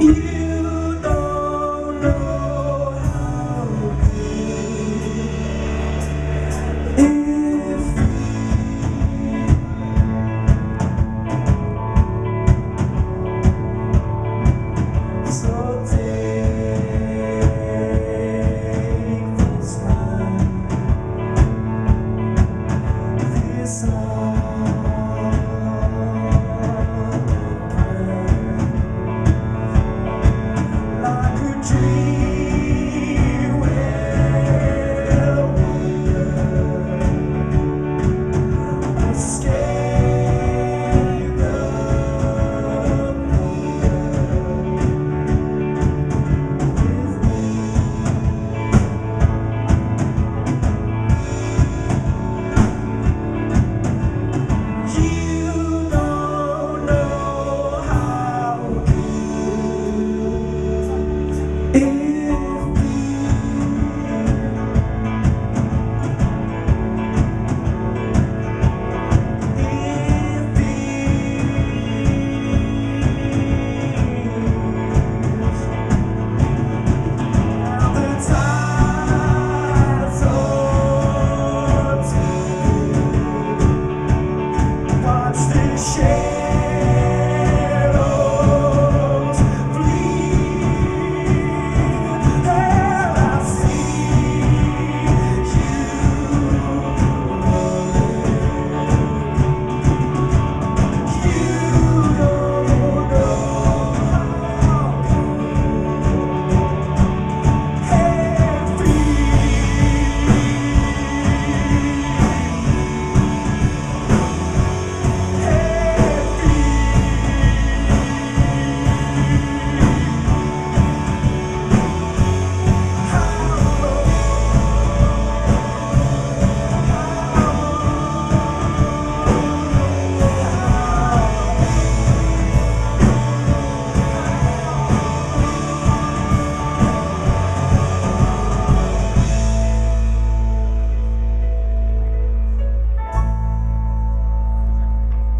You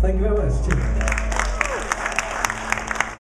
Thank you very much. Cheers.